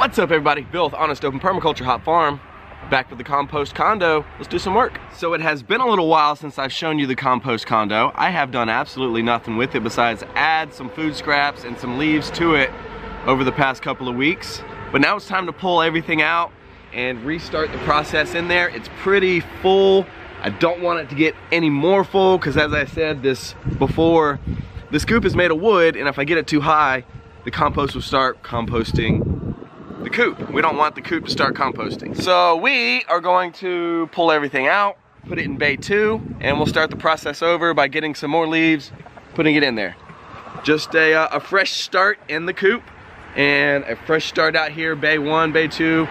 What's up everybody? Bill with Honest Open Permaculture HOP Farm. Back with the compost condo. Let's do some work. So it has been a little while since I've shown you the compost condo. I have done absolutely nothing with it besides add some food scraps and some leaves to it over the past couple of weeks. But now it's time to pull everything out and restart the process in there. It's pretty full. I don't want it to get any more full because as I said this before, the scoop is made of wood and if I get it too high, the compost will start composting the coop. We don't want the coop to start composting. So we are going to pull everything out, put it in bay two, and we'll start the process over by getting some more leaves, putting it in there. Just a, uh, a fresh start in the coop and a fresh start out here, bay one, bay two,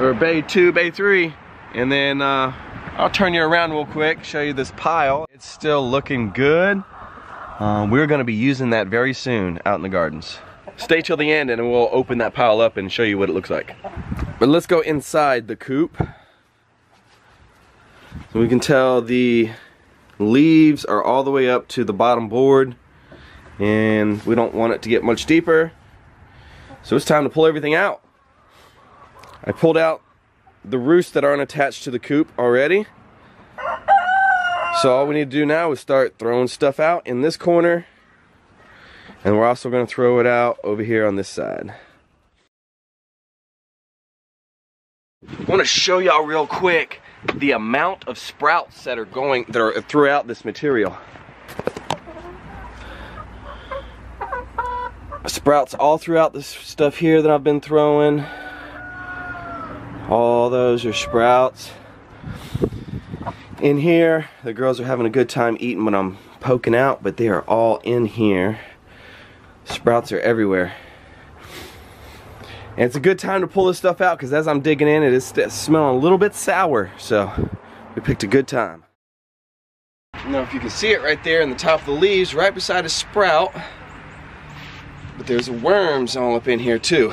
or bay two, bay three, and then uh, I'll turn you around real quick, show you this pile. It's still looking good. Um, we're gonna be using that very soon out in the gardens. Stay till the end and we'll open that pile up and show you what it looks like. But let's go inside the coop. So we can tell the leaves are all the way up to the bottom board and we don't want it to get much deeper. So it's time to pull everything out. I pulled out the roosts that aren't attached to the coop already. So all we need to do now is start throwing stuff out in this corner and we're also going to throw it out over here on this side. I want to show y'all real quick the amount of sprouts that are going that are throughout this material. Sprouts all throughout this stuff here that I've been throwing. All those are sprouts. In here, the girls are having a good time eating when I'm poking out, but they are all in here. Sprouts are everywhere. And it's a good time to pull this stuff out because as I'm digging in, it is smelling a little bit sour. So we picked a good time. Don't know if you can see it right there in the top of the leaves, right beside a sprout. But there's worms all up in here too.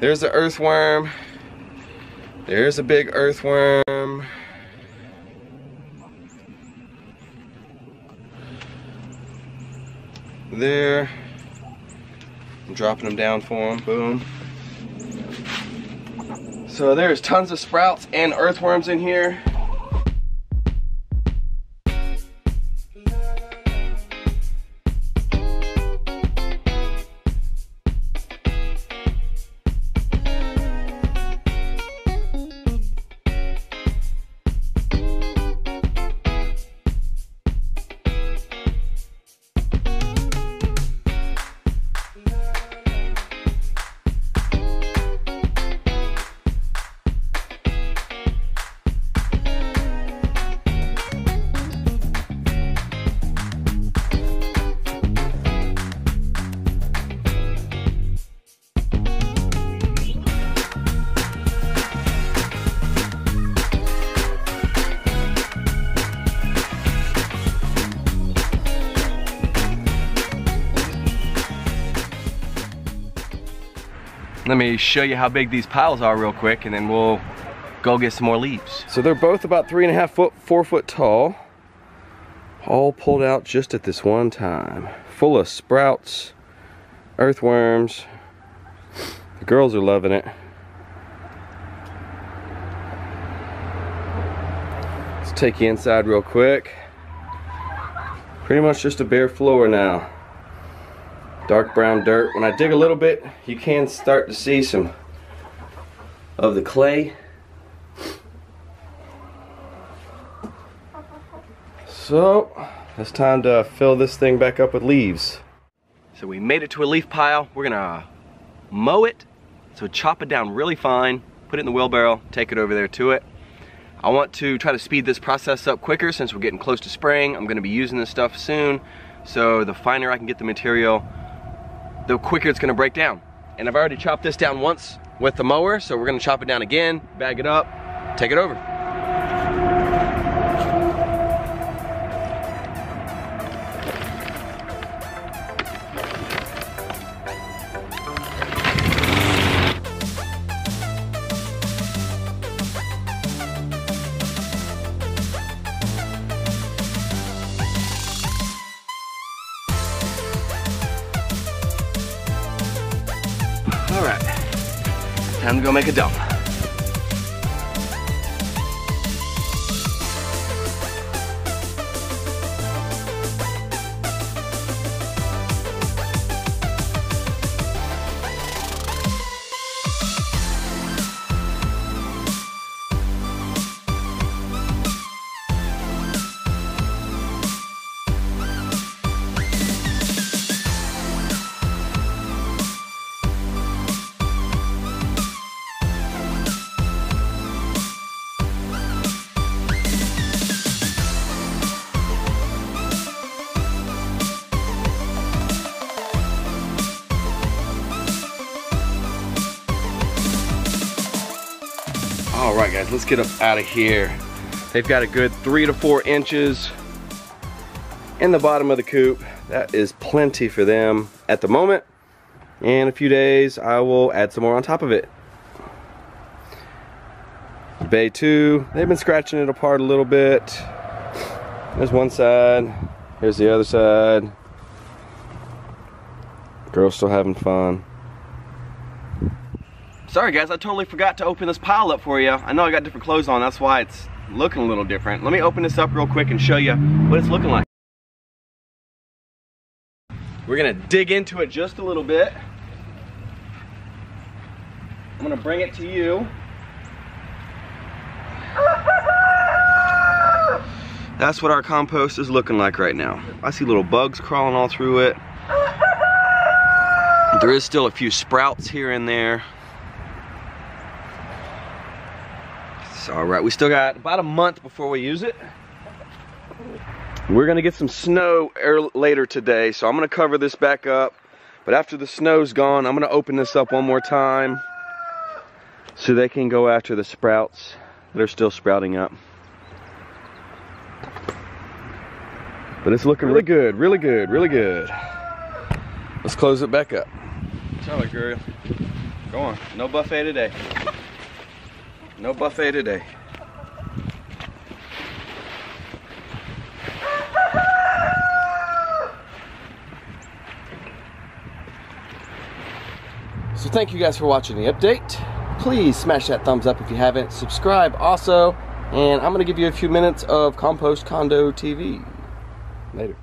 There's the earthworm. There's a big earthworm. There. I'm dropping them down for them. Boom. So there's tons of sprouts and earthworms in here. Let me show you how big these piles are real quick and then we'll go get some more leaves. So they're both about three and a half foot, four foot tall. All pulled out just at this one time. Full of sprouts, earthworms. The girls are loving it. Let's take you inside real quick. Pretty much just a bare floor now dark brown dirt. When I dig a little bit, you can start to see some of the clay. So, it's time to fill this thing back up with leaves. So we made it to a leaf pile. We're gonna mow it. So chop it down really fine, put it in the wheelbarrow, take it over there to it. I want to try to speed this process up quicker since we're getting close to spring. I'm gonna be using this stuff soon. So the finer I can get the material, the quicker it's gonna break down. And I've already chopped this down once with the mower, so we're gonna chop it down again, bag it up, take it over. Time to go make a dump. Right, guys, let's get up out of here. They've got a good three to four inches in the bottom of the coop. That is plenty for them at the moment. In a few days, I will add some more on top of it. Bay two, they've been scratching it apart a little bit. There's one side, here's the other side. Girl's still having fun. Sorry guys, I totally forgot to open this pile up for you. I know I got different clothes on, that's why it's looking a little different. Let me open this up real quick and show you what it's looking like. We're gonna dig into it just a little bit. I'm gonna bring it to you. That's what our compost is looking like right now. I see little bugs crawling all through it. There is still a few sprouts here and there. All right. We still got about a month before we use it. We're gonna get some snow later today, so I'm gonna cover this back up. But after the snow's gone, I'm gonna open this up one more time so they can go after the sprouts that are still sprouting up. But it's looking really good, really good, really good. Let's close it back up. Sorry, girl. Go on. No buffet today. No buffet today. So thank you guys for watching the update. Please smash that thumbs up if you haven't. Subscribe also. And I'm going to give you a few minutes of Compost Condo TV. Later.